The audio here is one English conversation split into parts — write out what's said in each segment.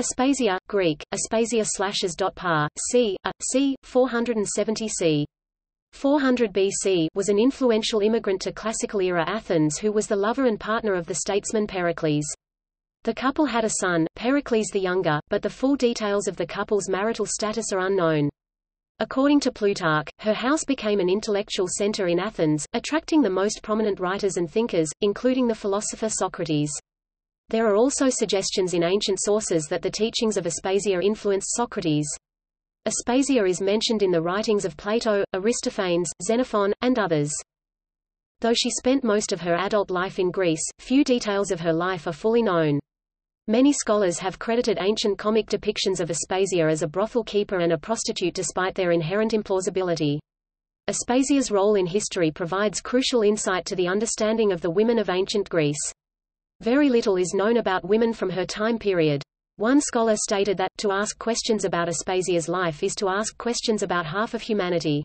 Aspasia, Greek, Aspasia slashes dot par, c. A, c. 470 c. 400 BC was an influential immigrant to classical-era Athens who was the lover and partner of the statesman Pericles. The couple had a son, Pericles the Younger, but the full details of the couple's marital status are unknown. According to Plutarch, her house became an intellectual center in Athens, attracting the most prominent writers and thinkers, including the philosopher Socrates. There are also suggestions in ancient sources that the teachings of Aspasia influenced Socrates. Aspasia is mentioned in the writings of Plato, Aristophanes, Xenophon, and others. Though she spent most of her adult life in Greece, few details of her life are fully known. Many scholars have credited ancient comic depictions of Aspasia as a brothel keeper and a prostitute despite their inherent implausibility. Aspasia's role in history provides crucial insight to the understanding of the women of ancient Greece. Very little is known about women from her time period. One scholar stated that, to ask questions about Aspasia's life is to ask questions about half of humanity.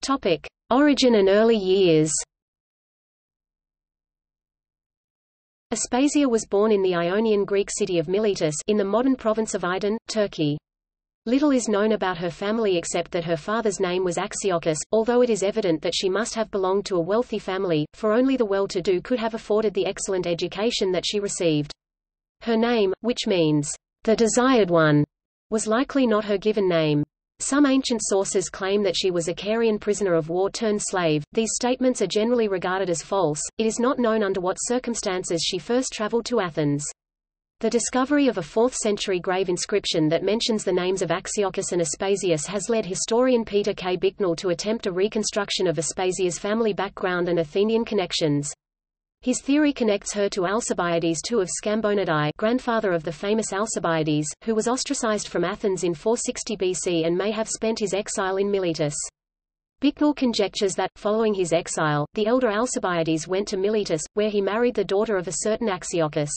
Topic. Origin and early years Aspasia was born in the Ionian Greek city of Miletus in the modern province of Aydın, Turkey. Little is known about her family except that her father's name was Axiochus, although it is evident that she must have belonged to a wealthy family, for only the well-to-do could have afforded the excellent education that she received. Her name, which means, the desired one, was likely not her given name. Some ancient sources claim that she was a Carian prisoner of war turned slave. These statements are generally regarded as false. It is not known under what circumstances she first traveled to Athens. The discovery of a 4th-century grave inscription that mentions the names of Axiochus and Aspasius has led historian Peter K. Bicknell to attempt a reconstruction of Aspasia's family background and Athenian connections. His theory connects her to Alcibiades II of Scambonidae grandfather of the famous Alcibiades, who was ostracized from Athens in 460 BC and may have spent his exile in Miletus. Bicknell conjectures that, following his exile, the elder Alcibiades went to Miletus, where he married the daughter of a certain Axiochus.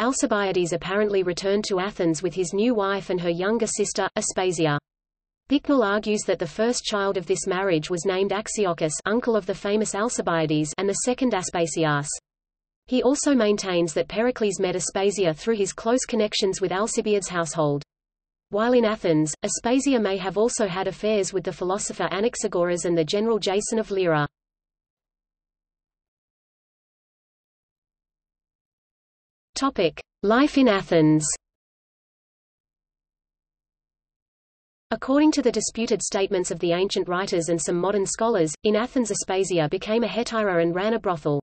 Alcibiades apparently returned to Athens with his new wife and her younger sister, Aspasia. Bicknell argues that the first child of this marriage was named Axiochus uncle of the famous Alcibiades and the second Aspasias. He also maintains that Pericles met Aspasia through his close connections with Alcibiades' household. While in Athens, Aspasia may have also had affairs with the philosopher Anaxagoras and the general Jason of Lyra. Topic: Life in Athens. According to the disputed statements of the ancient writers and some modern scholars, in Athens Aspasia became a hetaira and ran a brothel.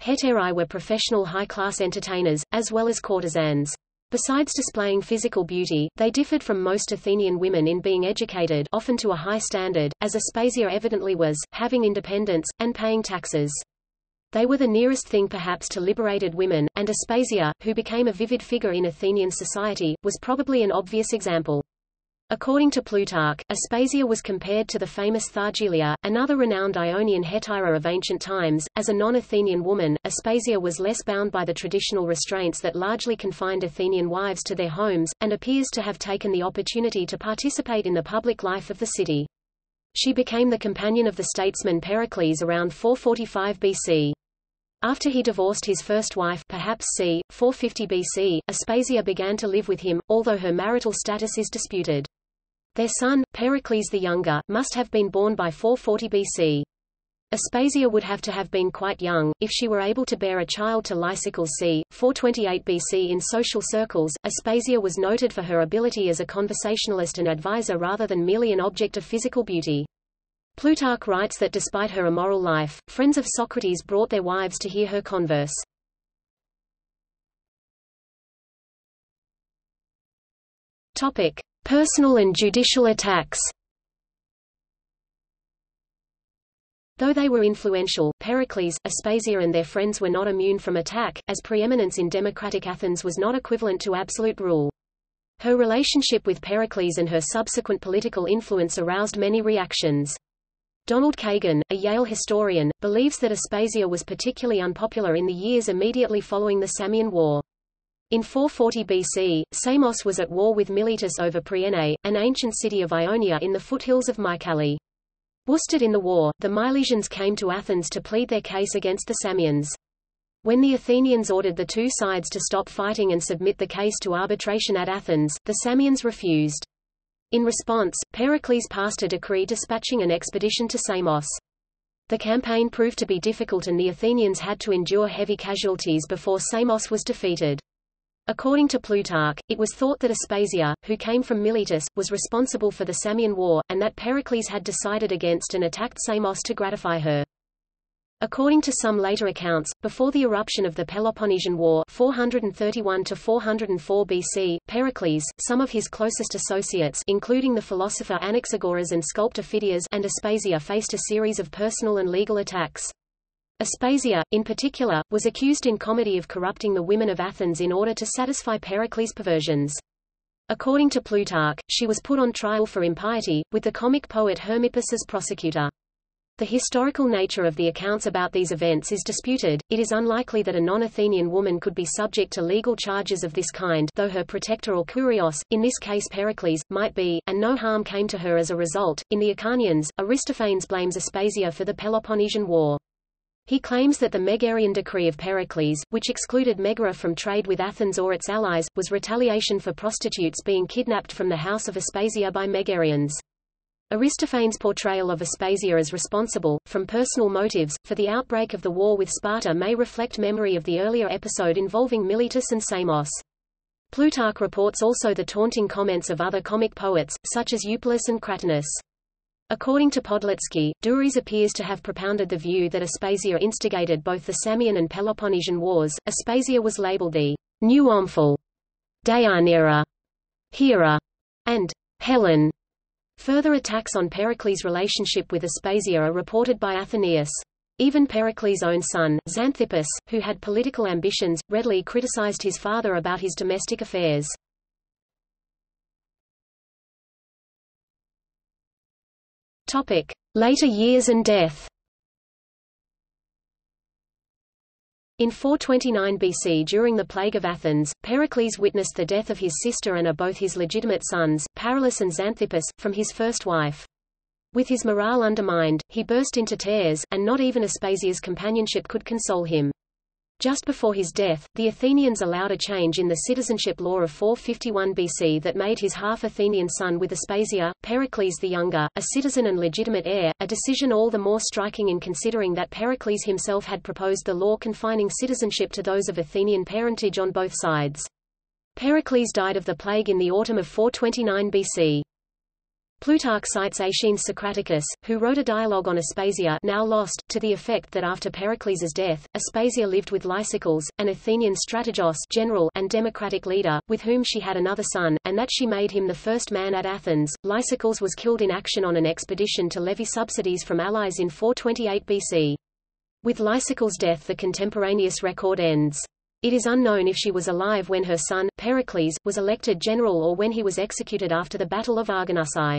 Hetairai were professional high-class entertainers, as well as courtesans. Besides displaying physical beauty, they differed from most Athenian women in being educated often to a high standard, as Aspasia evidently was, having independence, and paying taxes. They were the nearest thing perhaps to liberated women, and Aspasia, who became a vivid figure in Athenian society, was probably an obvious example. According to Plutarch, Aspasia was compared to the famous Thargelia, another renowned Ionian hetaira of ancient times. As a non-Athenian woman, Aspasia was less bound by the traditional restraints that largely confined Athenian wives to their homes, and appears to have taken the opportunity to participate in the public life of the city. She became the companion of the statesman Pericles around 445 BC. After he divorced his first wife perhaps c. 450 BC, Aspasia began to live with him, although her marital status is disputed. Their son, Pericles the Younger, must have been born by 440 BC. Aspasia would have to have been quite young, if she were able to bear a child to Lysicles c. 428 BC in social circles. Aspasia was noted for her ability as a conversationalist and advisor rather than merely an object of physical beauty. Plutarch writes that despite her immoral life, friends of Socrates brought their wives to hear her converse. Topic: Personal and judicial attacks. Though they were influential, Pericles, Aspasia and their friends were not immune from attack, as preeminence in democratic Athens was not equivalent to absolute rule. Her relationship with Pericles and her subsequent political influence aroused many reactions. Donald Kagan, a Yale historian, believes that Aspasia was particularly unpopular in the years immediately following the Samian War. In 440 BC, Samos was at war with Miletus over Priene, an ancient city of Ionia in the foothills of Mycale. Worsted in the war, the Milesians came to Athens to plead their case against the Samians. When the Athenians ordered the two sides to stop fighting and submit the case to arbitration at Athens, the Samians refused. In response, Pericles passed a decree dispatching an expedition to Samos. The campaign proved to be difficult and the Athenians had to endure heavy casualties before Samos was defeated. According to Plutarch, it was thought that Aspasia, who came from Miletus, was responsible for the Samian War, and that Pericles had decided against and attacked Samos to gratify her. According to some later accounts, before the eruption of the Peloponnesian War 431 404 BC, Pericles, some of his closest associates including the philosopher Anaxagoras and sculptor Phidias and Aspasia faced a series of personal and legal attacks. Aspasia, in particular, was accused in comedy of corrupting the women of Athens in order to satisfy Pericles' perversions. According to Plutarch, she was put on trial for impiety, with the comic poet Hermippus as prosecutor. The historical nature of the accounts about these events is disputed. It is unlikely that a non-Athenian woman could be subject to legal charges of this kind, though her protector or kurios, in this case Pericles, might be, and no harm came to her as a result. In the Acharnians, Aristophanes blames Aspasia for the Peloponnesian War. He claims that the Megarian decree of Pericles, which excluded Megara from trade with Athens or its allies, was retaliation for prostitutes being kidnapped from the house of Aspasia by Megarians. Aristophanes' portrayal of Aspasia as responsible, from personal motives, for the outbreak of the war with Sparta may reflect memory of the earlier episode involving Miletus and Samos. Plutarch reports also the taunting comments of other comic poets, such as Eupolis and Cratinus. According to Podlecki, Douris appears to have propounded the view that Aspasia instigated both the Samian and Peloponnesian wars. Aspasia was labeled the new Omphale, Deianira, Hera, and Helen Further attacks on Pericles' relationship with Aspasia are reported by Athenaeus. Even Pericles' own son, Xanthippus, who had political ambitions, readily criticized his father about his domestic affairs. Later years and death. In 429 BC during the Plague of Athens, Pericles witnessed the death of his sister and of both his legitimate sons, Paralus and Xanthippus, from his first wife. With his morale undermined, he burst into tears, and not even Aspasia's companionship could console him. Just before his death, the Athenians allowed a change in the citizenship law of 451 BC that made his half-Athenian son with Aspasia, Pericles the Younger, a citizen and legitimate heir, a decision all the more striking in considering that Pericles himself had proposed the law confining citizenship to those of Athenian parentage on both sides. Pericles died of the plague in the autumn of 429 BC. Plutarch cites Aeschines Socraticus, who wrote a dialogue on Aspasia now lost, to the effect that after Pericles' death, Aspasia lived with Lysicles, an Athenian strategos general and democratic leader, with whom she had another son, and that she made him the first man at Athens. Lysicles was killed in action on an expedition to levy subsidies from allies in 428 BC. With Lysicles' death the contemporaneous record ends. It is unknown if she was alive when her son, Pericles, was elected general or when he was executed after the Battle of Arginusae.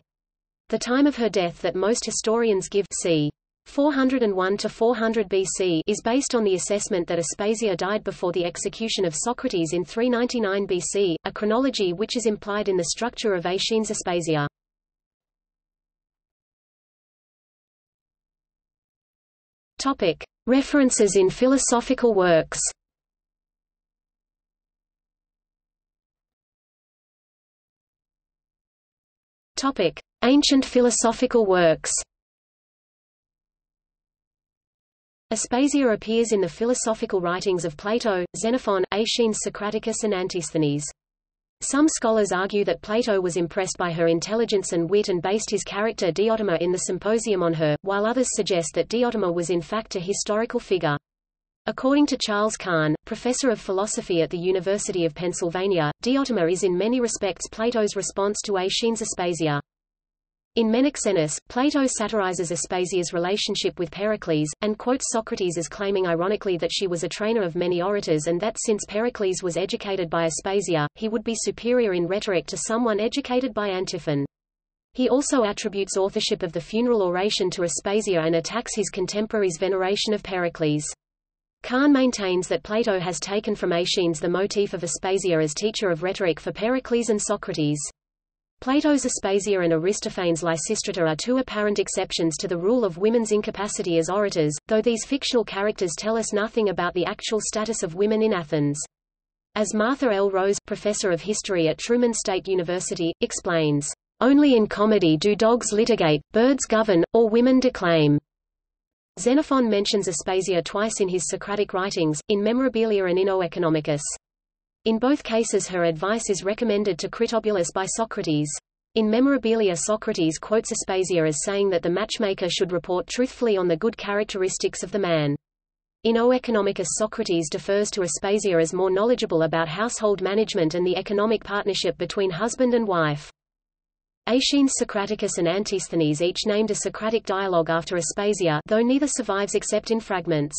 The time of her death that most historians give c. 401 to 400 BC is based on the assessment that Aspasia died before the execution of Socrates in 399 BC, a chronology which is implied in the structure of Aeschines Aspasia. Topic: References in philosophical works. Topic: Ancient philosophical works Aspasia appears in the philosophical writings of Plato, Xenophon, Aeschines Socraticus and Antisthenes. Some scholars argue that Plato was impressed by her intelligence and wit and based his character Diotima in the Symposium on her, while others suggest that Diotima was in fact a historical figure. According to Charles Kahn, professor of philosophy at the University of Pennsylvania, Diotima is in many respects Plato's response to Aeschines Aspasia. In Menexenus, Plato satirizes Aspasia's relationship with Pericles, and quotes Socrates as claiming ironically that she was a trainer of many orators and that since Pericles was educated by Aspasia, he would be superior in rhetoric to someone educated by Antiphon. He also attributes authorship of the funeral oration to Aspasia and attacks his contemporaries' veneration of Pericles. Kahn maintains that Plato has taken from Aeschines the motif of Aspasia as teacher of rhetoric for Pericles and Socrates. Plato's Aspasia and Aristophanes' Lysistrata are two apparent exceptions to the rule of women's incapacity as orators, though these fictional characters tell us nothing about the actual status of women in Athens. As Martha L. Rose, professor of history at Truman State University, explains, "...only in comedy do dogs litigate, birds govern, or women declaim." Xenophon mentions Aspasia twice in his Socratic writings, in Memorabilia and in Oeconomicus. In both cases her advice is recommended to Critobulus by Socrates. In Memorabilia Socrates quotes Aspasia as saying that the matchmaker should report truthfully on the good characteristics of the man. In Oeconomicus Socrates defers to Aspasia as more knowledgeable about household management and the economic partnership between husband and wife. Aeschines Socraticus and Antisthenes each named a Socratic dialogue after Aspasia though neither survives except in fragments.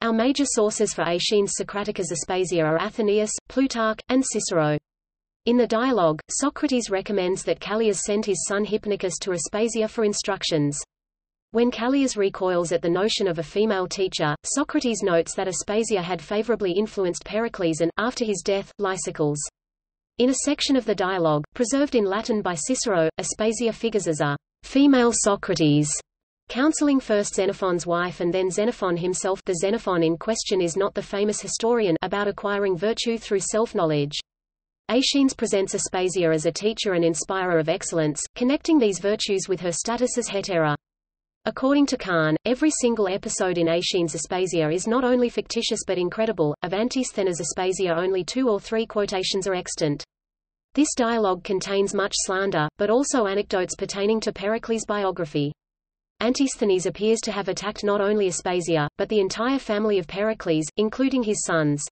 Our major sources for Aeschines Socraticus Aspasia are Athenaeus, Plutarch, and Cicero. In the dialogue, Socrates recommends that Callias send his son Hipponicus to Aspasia for instructions. When Callias recoils at the notion of a female teacher, Socrates notes that Aspasia had favorably influenced Pericles and, after his death, Lysicles. In a section of the dialogue, preserved in Latin by Cicero, Aspasia figures as a female Socrates, Counseling first Xenophon's wife and then Xenophon himself the Xenophon in question is not the famous historian about acquiring virtue through self-knowledge. Aeschines presents Aspasia as a teacher and inspirer of excellence, connecting these virtues with her status as hetaira. According to Kahn, every single episode in Aeschines' Aspasia is not only fictitious but incredible. Of Antisthenes' Aspasia only two or three quotations are extant. This dialogue contains much slander, but also anecdotes pertaining to Pericles' biography. Antisthenes appears to have attacked not only Aspasia, but the entire family of Pericles, including his sons.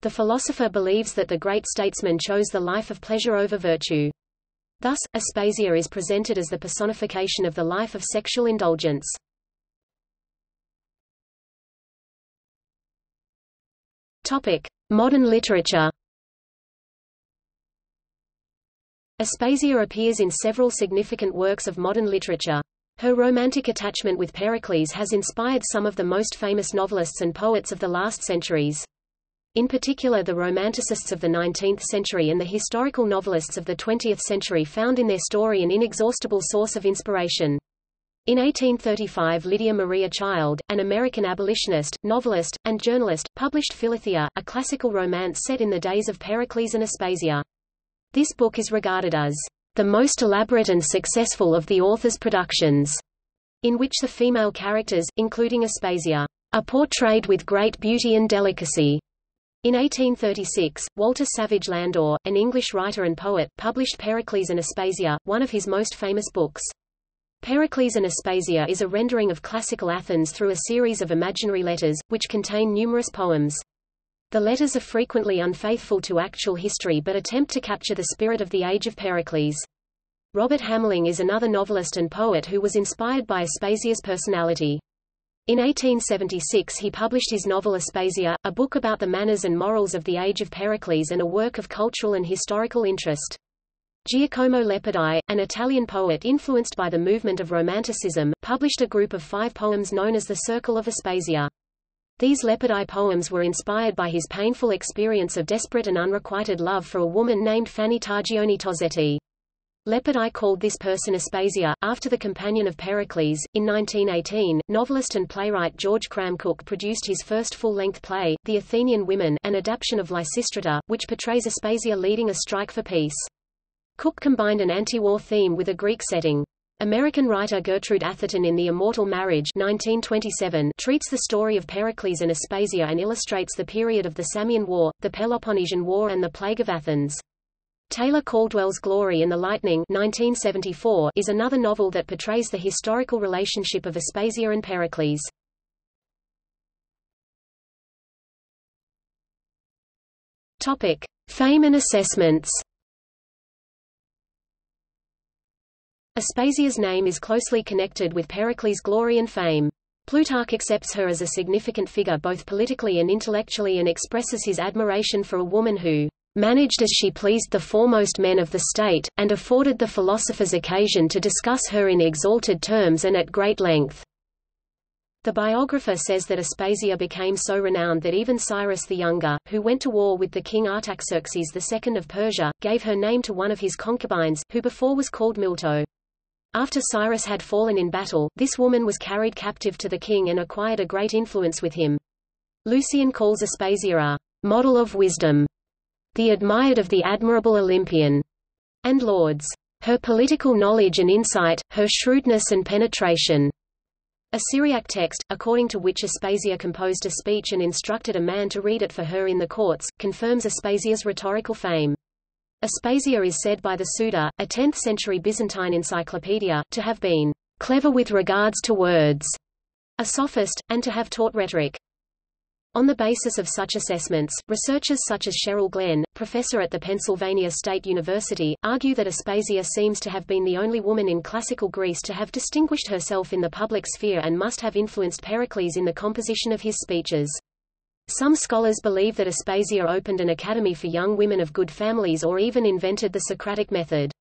The philosopher believes that the great statesman chose the life of pleasure over virtue. Thus, Aspasia is presented as the personification of the life of sexual indulgence. Topic: Modern literature. Aspasia appears in several significant works of modern literature. Her romantic attachment with Pericles has inspired some of the most famous novelists and poets of the last centuries. In particular the Romanticists of the 19th century and the historical novelists of the 20th century found in their story an inexhaustible source of inspiration. In 1835 Lydia Maria Child, an American abolitionist, novelist, and journalist, published Philothea, a classical romance set in the days of Pericles and Aspasia. This book is regarded as the most elaborate and successful of the author's productions, in which the female characters, including Aspasia, are portrayed with great beauty and delicacy. In 1836, Walter Savage Landor, an English writer and poet, published Pericles and Aspasia, one of his most famous books. Pericles and Aspasia is a rendering of classical Athens through a series of imaginary letters, which contain numerous poems. The letters are frequently unfaithful to actual history but attempt to capture the spirit of the age of Pericles. Robert Hamerling is another novelist and poet who was inspired by Aspasia's personality. In 1876 he published his novel Aspasia, a book about the manners and morals of the age of Pericles and a work of cultural and historical interest. Giacomo Leopardi, an Italian poet influenced by the movement of Romanticism, published a group of five poems known as the Circle of Aspasia. These Leopardi poems were inspired by his painful experience of desperate and unrequited love for a woman named Fanny Targioni Tozzetti. Leopardi called this person Aspasia, after the companion of Pericles. In 1918, novelist and playwright George Cram Cook produced his first full-length play, The Athenian Women, an adaptation of Lysistrata, which portrays Aspasia leading a strike for peace. Cook combined an anti-war theme with a Greek setting. American writer Gertrude Atherton in The Immortal Marriage 1927 treats the story of Pericles and Aspasia and illustrates the period of the Samian War, the Peloponnesian War and the Plague of Athens. Taylor Caldwell's Glory and the Lightning 1974 is another novel that portrays the historical relationship of Aspasia and Pericles. Topic: Fame and assessments. Aspasia's name is closely connected with Pericles' glory and fame. Plutarch accepts her as a significant figure both politically and intellectually and expresses his admiration for a woman who managed as she pleased the foremost men of the state, and afforded the philosophers occasion to discuss her in exalted terms and at great length. The biographer says that Aspasia became so renowned that even Cyrus the Younger, who went to war with the king Artaxerxes II of Persia, gave her name to one of his concubines, who before was called Milto. After Cyrus had fallen in battle, this woman was carried captive to the king and acquired a great influence with him. Lucian calls Aspasia a model of wisdom, the admired of the admirable Olympian, and lauds her political knowledge and insight, her shrewdness and penetration. A Syriac text, according to which Aspasia composed a speech and instructed a man to read it for her in the courts, confirms Aspasia's rhetorical fame. Aspasia is said by the Suda, a 10th-century Byzantine encyclopedia, to have been clever with regards to words, a sophist, and to have taught rhetoric. On the basis of such assessments, researchers such as Cheryl Glenn, professor at the Pennsylvania State University, argue that Aspasia seems to have been the only woman in classical Greece to have distinguished herself in the public sphere and must have influenced Pericles in the composition of his speeches. Some scholars believe that Aspasia opened an academy for young women of good families or even invented the Socratic method.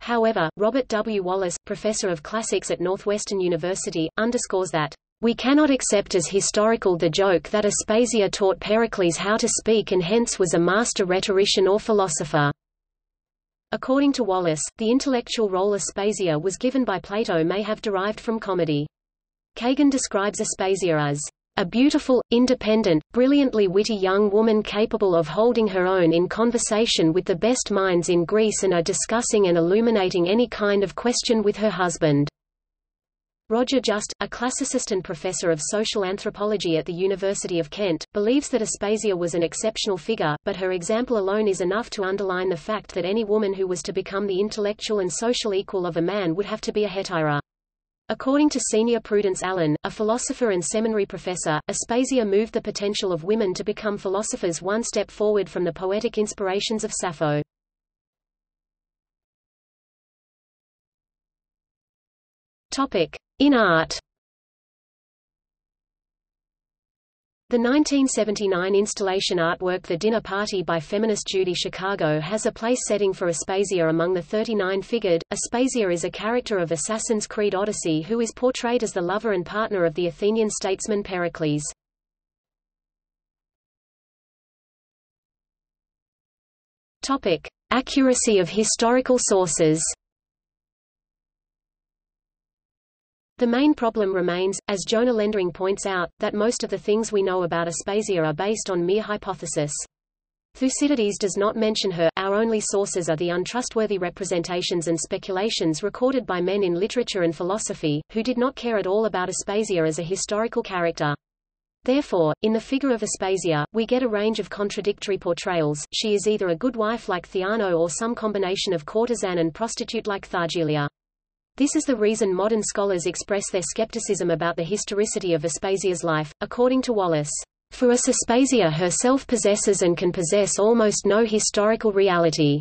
However, Robert W. Wallace, professor of classics at Northwestern University, underscores that we cannot accept as historical the joke that Aspasia taught Pericles how to speak and hence was a master rhetorician or philosopher. According to Wallace, the intellectual role Aspasia was given by Plato may have derived from comedy. Kagan describes Aspasia as a beautiful, independent, brilliantly witty young woman capable of holding her own in conversation with the best minds in Greece and are discussing and illuminating any kind of question with her husband. Roger Just, a classicist and professor of social anthropology at the University of Kent, believes that Aspasia was an exceptional figure, but her example alone is enough to underline the fact that any woman who was to become the intellectual and social equal of a man would have to be a hetaira. According to senior Prudence Allen, a philosopher and seminary professor, Aspasia moved the potential of women to become philosophers one step forward from the poetic inspirations of Sappho. Topic: In art. The 1979 installation artwork The Dinner Party by feminist Judy Chicago has a place setting for Aspasia among the 39 figured. Aspasia is a character of Assassin's Creed Odyssey who is portrayed as the lover and partner of the Athenian statesman Pericles. Topic: Accuracy of historical sources. The main problem remains, as Jona Lendering points out, that most of the things we know about Aspasia are based on mere hypothesis. Thucydides does not mention her, our only sources are the untrustworthy representations and speculations recorded by men in literature and philosophy, who did not care at all about Aspasia as a historical character. Therefore, in the figure of Aspasia, we get a range of contradictory portrayals, she is either a good wife like Theano or some combination of courtesan and prostitute like Thargelia. This is the reason modern scholars express their skepticism about the historicity of Aspasia's life, according to Wallace. For us Aspasia herself possesses and can possess almost no historical reality.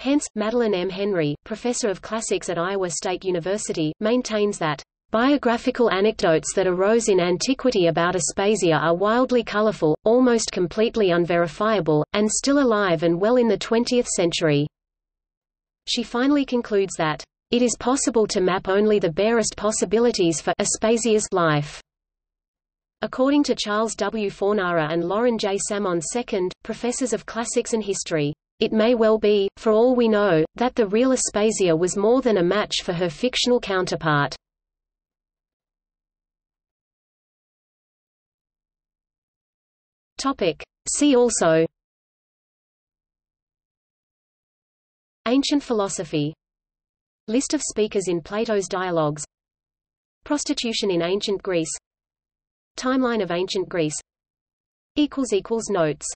Hence, Madeline M. Henry, professor of classics at Iowa State University, maintains that Biographical anecdotes that arose in antiquity about Aspasia are wildly colorful, almost completely unverifiable, and still alive and well in the 20th century. She finally concludes that it is possible to map only the barest possibilities for Aspasia's life. According to Charles W. Fornara and Loren J. Samons II, professors of classics and history, it may well be, for all we know, that the real Aspasia was more than a match for her fictional counterpart. See also Ancient philosophy List of speakers in Plato's dialogues. Prostitution in ancient Greece. Timeline of ancient Greece. Notes